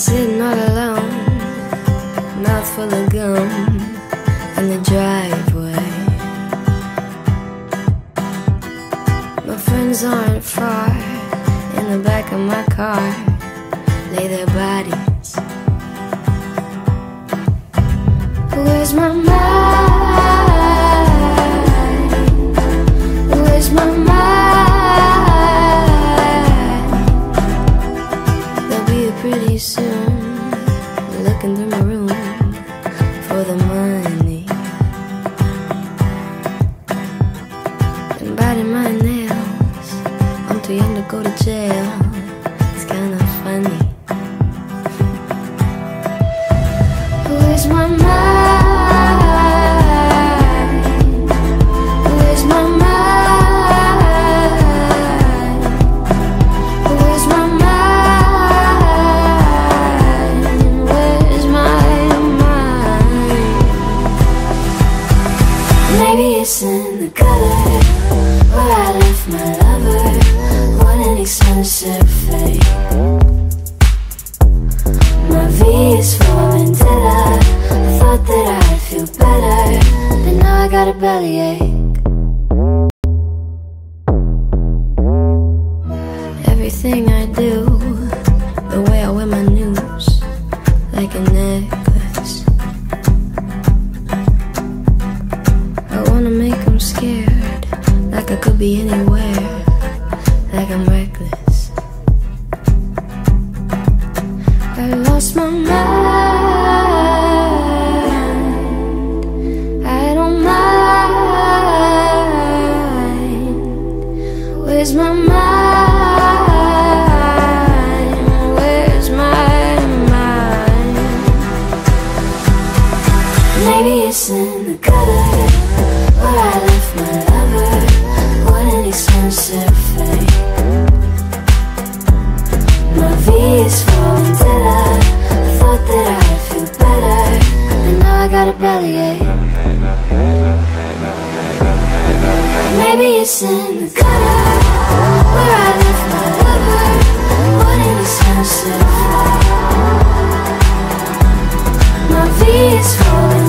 Sitting all alone, mouth full of gum in the driveway. My friends aren't far in the back of my car, lay their bodies. My nails. I'm too young to go to jail. It's kinda funny. Where's my mind? Where's my mind? Where's my mind? Where's my mind? Maybe it's in the gutter where I left my lover What an expensive fate. My V is for vendetta. I thought that I'd feel better, but now I got a bellyache. Everything I do, the way I wear my news, like a necklace. I wanna make 'em scared, I could be anywhere, like I'm reckless. I lost my mind. I don't mind. Where's my mind? Where's my mind? Maybe it's in the gutter where I left my my V is thought that I'd feel better, but now I got a. Maybe it's in the gutter where I left my lover. What V is falling.